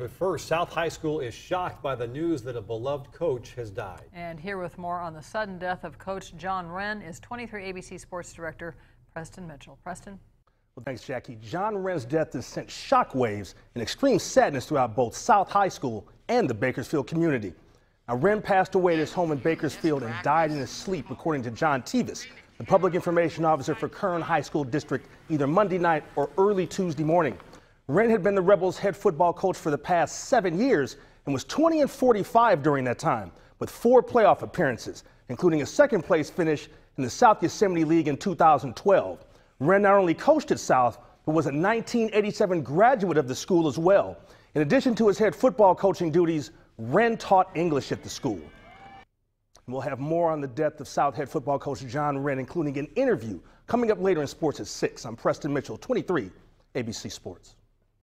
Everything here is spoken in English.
But first, South High School is shocked by the news that a beloved coach has died. And here with more on the sudden death of Coach John Wren is 23 ABC Sports Director Preston Mitchell. Preston? Well, thanks, Jackie. John Wren's death has sent shockwaves and extreme sadness throughout both South High School and the Bakersfield community. Now, Wren passed away at his home in Bakersfield and died in his sleep, according to John Tevis, the public information officer for Kern High School District, either Monday night or early Tuesday morning. Wren had been the Rebels head football coach for the past seven years and was 20 and 45 during that time, with four playoff appearances, including a second place finish in the South Yosemite League in 2012. Wren not only coached at South, but was a 1987 graduate of the school as well. In addition to his head football coaching duties, Wren taught English at the school. We'll have more on the death of South head football coach John Wren, including an interview coming up later in sports at 6. I'm Preston Mitchell, 23, ABC Sports.